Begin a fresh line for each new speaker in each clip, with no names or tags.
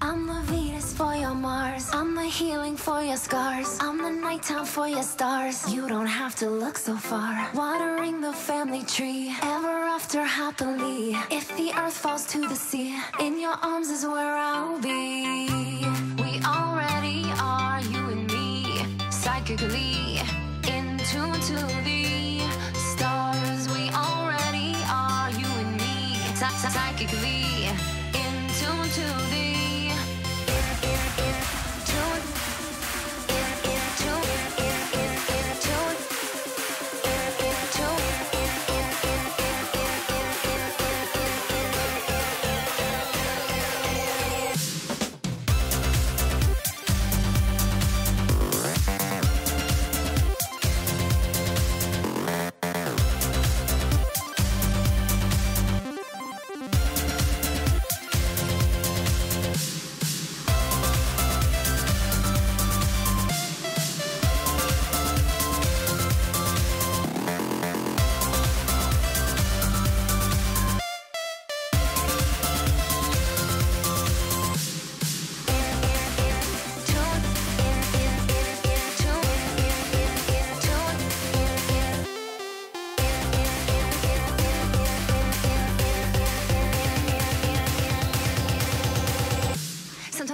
I'm the Venus for your Mars. I'm the healing for your scars. I'm the nighttime for your stars. You don't have to look so far. Watering the family tree. Ever after happily. If the earth falls to the sea, in your arms is where I'll be. To the stars. We already are, you and me. Psy- psy- Psychically. In tune to the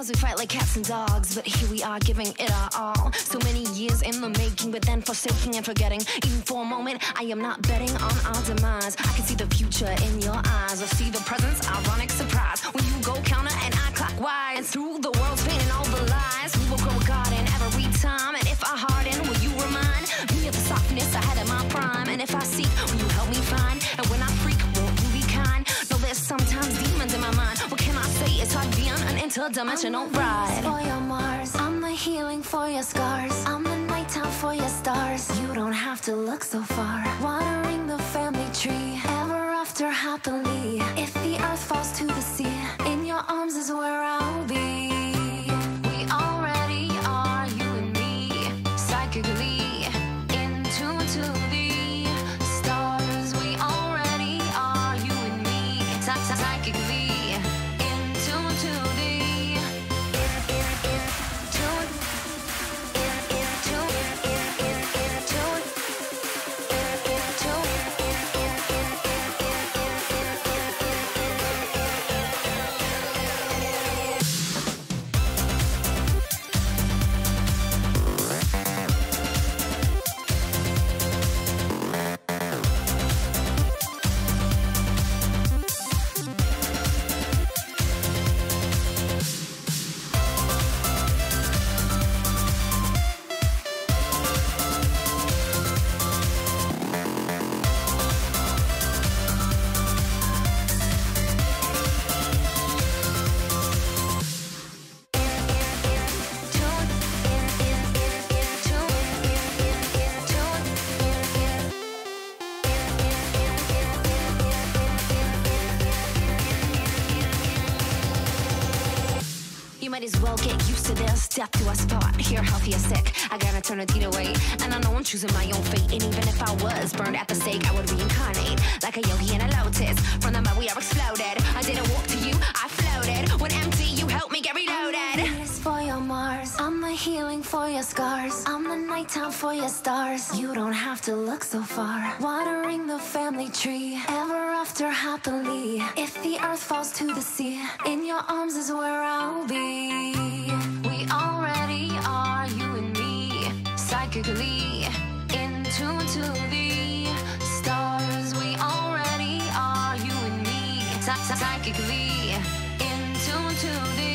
We fight like cats and dogs, but here we are giving it our all. So many years in the making, but then forsaking and forgetting. Even for a moment, I am not betting on our demise. I can see the future in your eyes. I see the presence, ironic surprise. When you go counter and I clockwise. and Through the world's interdimensional ride. For your Mars, I'm the healing for your scars. I'm the nighttime for your stars. You don't have to look so far. Watering the family tree, ever after happily. If the earth falls to the sea, in your arms is where I'll be. Might as well get used to this. Death to us part. Here, healthy or sick. I gotta turn a deed away. And I know I'm choosing my own fate. And even if I was burned at the stake, I would reincarnate. Like a yogi in a lotus. From the mud we are exploded. I didn't walk to you, I floated. When empty, you healing for your scars. I'm the nighttime for your stars. You don't have to look so far. Watering the family tree. Ever after happily. If the earth falls to the sea, in your arms is where I'll be. We already are, you and me. Psychically. In tune to the stars. We already are, you and me. Psy- psy- Psychically. In tune to the